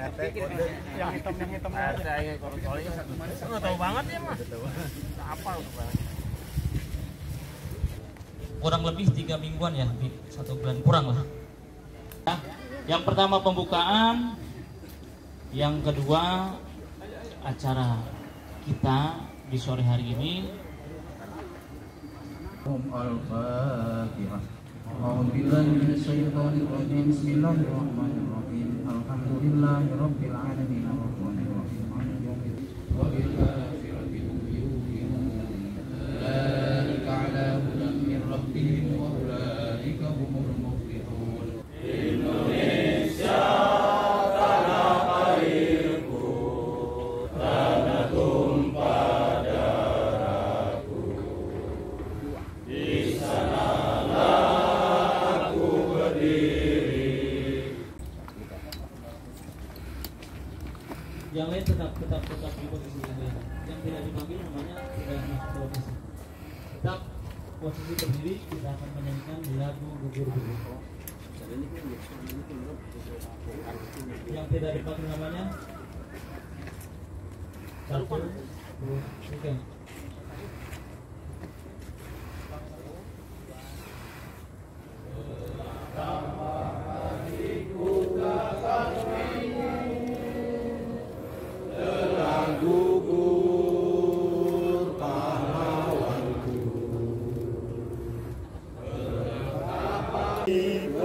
yang hitam yang hitam. Ada ya kalau nggak tahu banget ya mas. Apa kurang lebih tiga mingguan ya satu bulan kurang lah. Ya, yang pertama pembukaan yang kedua acara kita di sore hari ini. Al-Fatihah. A'udzu billahi minasyaitonir rajim. Bismillahirrahmanirrahim. Alhamdulillahirabbil alamin. Yang lain tetap tetap tetap di posisi yang lain. Yang tidak dipanggil namanya tidak masuk posisi. Tetap posisi berdiri kita akan menyanyikan lagu gugur gugur. Yang tidak dipanggil namanya? Satu dua oke Amen.